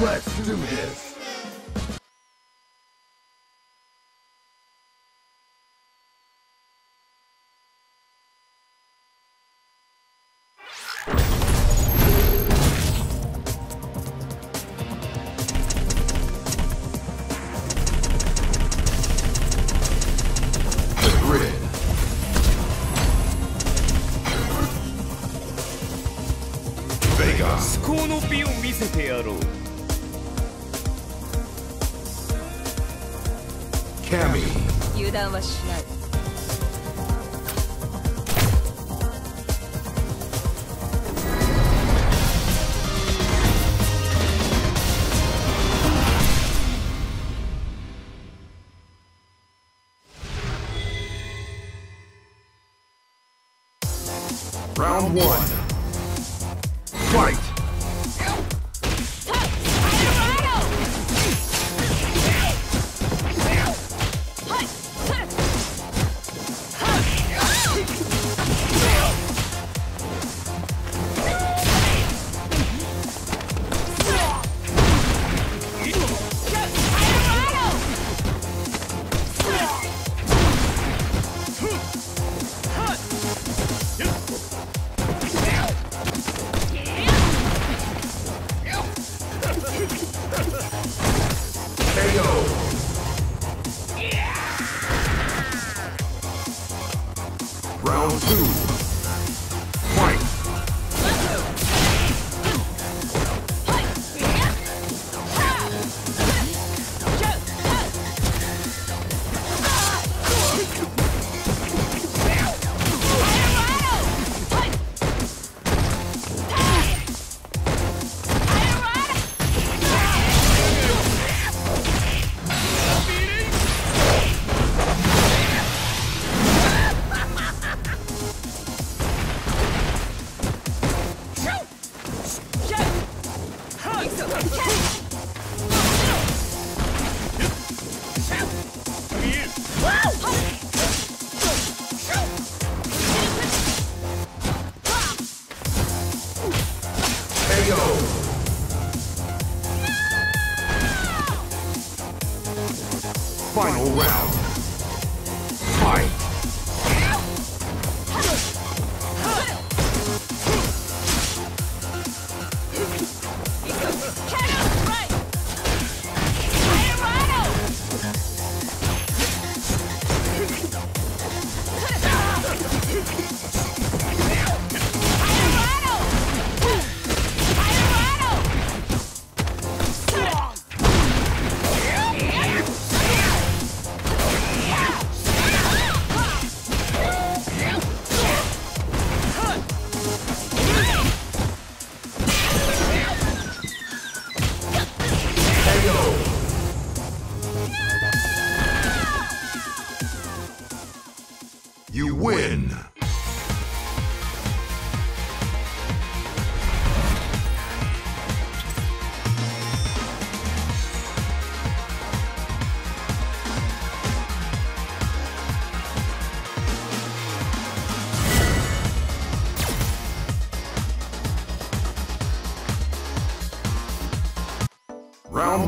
Let's do this. 油断はしない。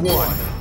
one.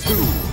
Two.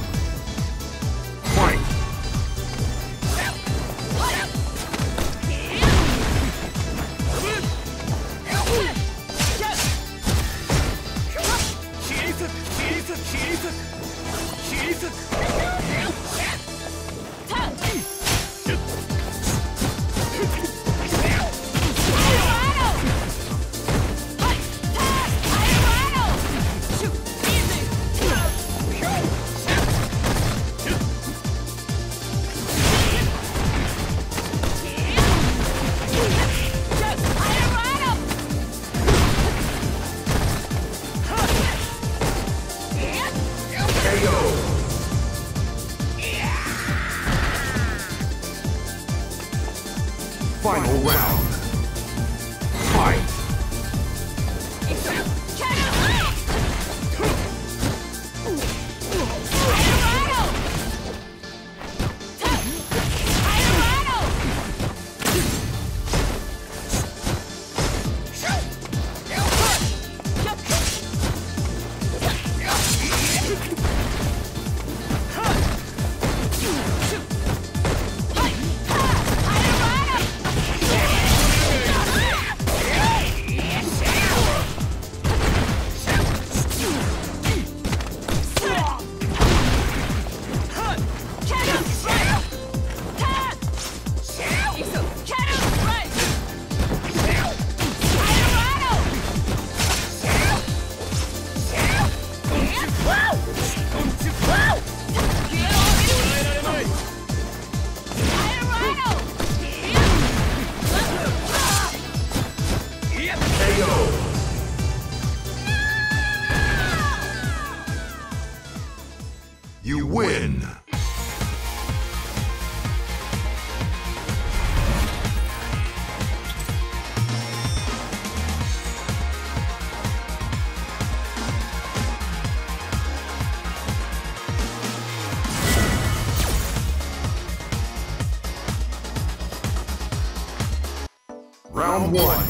Round one.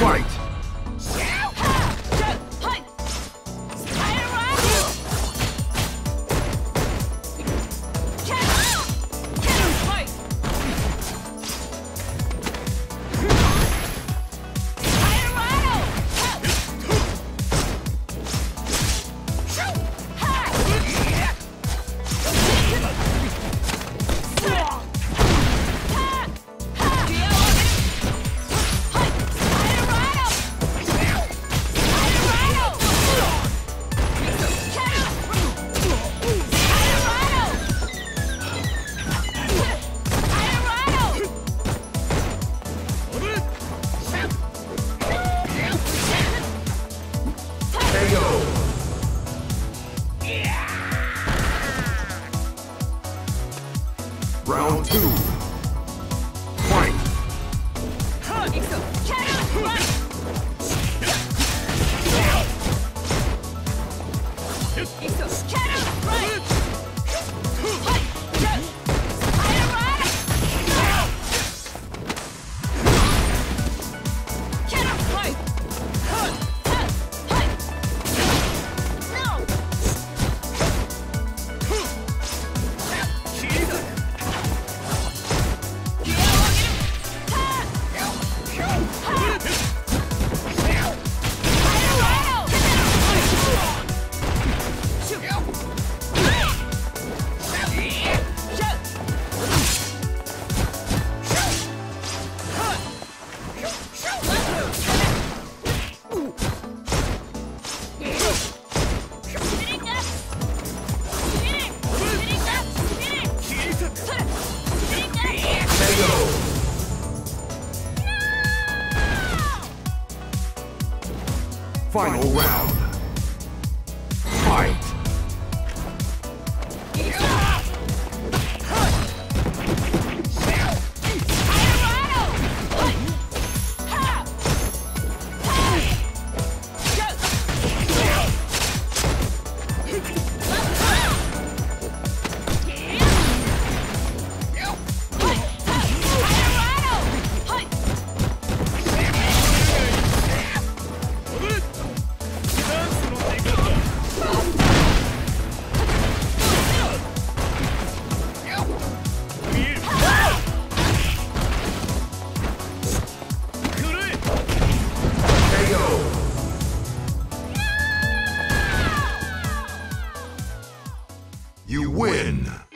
Fight. Final round. You win!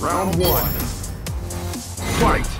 Round one. Fight!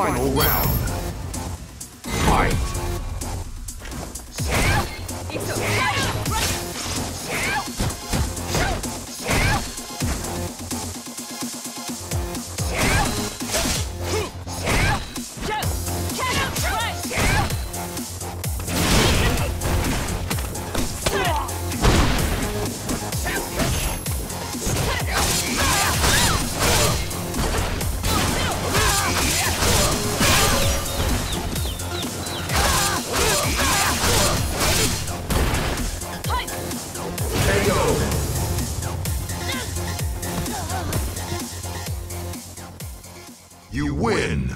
Final round. You win!